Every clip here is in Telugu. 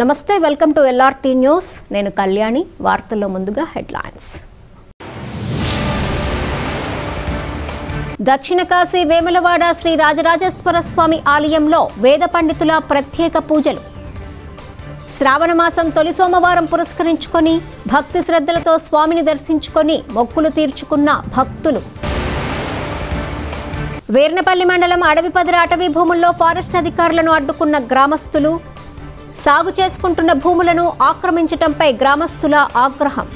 నమస్తే వెల్కమ్ టు ఎల్ఆర్టీ న్యూస్. నేను కళ్యాణి వార్తల్లో ముందుగా హెడ్లైన్స్. దక్షిణ కాశీ వేములవాడ శ్రీ రాజరాజేశ్వర స్వామి ఆలయంలో వేద పండితుల ప్రత్యేక పూజలు. శ్రావణ మాసం తొలి సోమవారం పురస్కరించుకొని భక్తి శ్రద్ధలతో స్వామిని దర్శించుకొని మొక్కులు తీర్చుకున్న భక్తులు. వేర్నపల్లి మండలం అడవిపదిర అటవీ భూముల్లో ఫారెస్ట్ అధికారులను అడ్డుకున్న గ్రామస్తులు సాగు చేసుకుంటున్న భూములను ఆక్రమించటంపై గ్రామస్తుల ఆగ్రహం.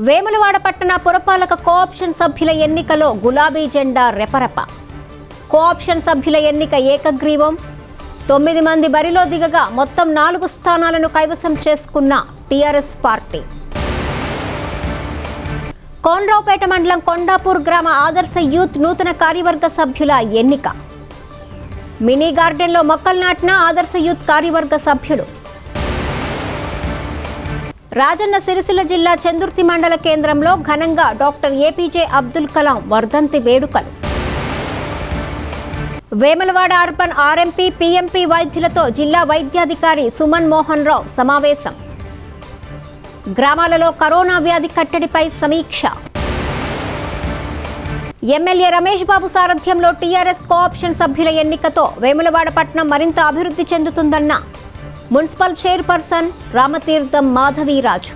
వేములవాడ పట్టణ పురపాలక కోఆప్షన్ సభ్యుల ఎన్నికలో గులాబీ జెండా రెపరెప. కోఆప్షన్ సభ్యుల ఎన్నిక ఏకగ్రీవం. తొమ్మిది మంది బరిలో దిగగా మొత్తం నాలుగు స్థానాలను కైవసం చేసుకున్న టీఆర్ఎస్ పార్టీ. కోనరావుపేట మండలం కొండాపూర్ గ్రామ ఆదర్శ యూత్ నూతన కార్యవర్గ సభ్యుల ఎన్నిక. మినీ గార్డెన్లో మొక్కలు నాటిన ఆదర్శ యూత్ కార్యవర్గ సభ్యులు. రాజన్న సిరిసిల్ల జిల్లా చందుర్తి మండల కేంద్రంలో ఘనంగా డాక్టర్ ఏపీజే అబ్దుల్ కలాం వర్ధంతి వేడుకలు. వేములవాడ అర్బన్ ఆర్ఎంపీ పీఎంపీ వైద్యులతో జిల్లా వైద్యాధికారి సుమన్ మోహన్ రావు సమావేశం. గ్రామాలలో కరోనా వ్యాధి కట్టడిపై సమీక్ష. ఎమ్మెల్యే రమేష్ బాబు సారథ్యంలో టీఆర్ఎస్ కోఆప్షన్ సభ్యుల ఎన్నికతో వేములవాడ పట్టణం మరింత అభివృద్ధి చెందుతుందన్న మున్సిపల్ చైర్పర్సన్ రామతీర్థం మాధవీరాజు.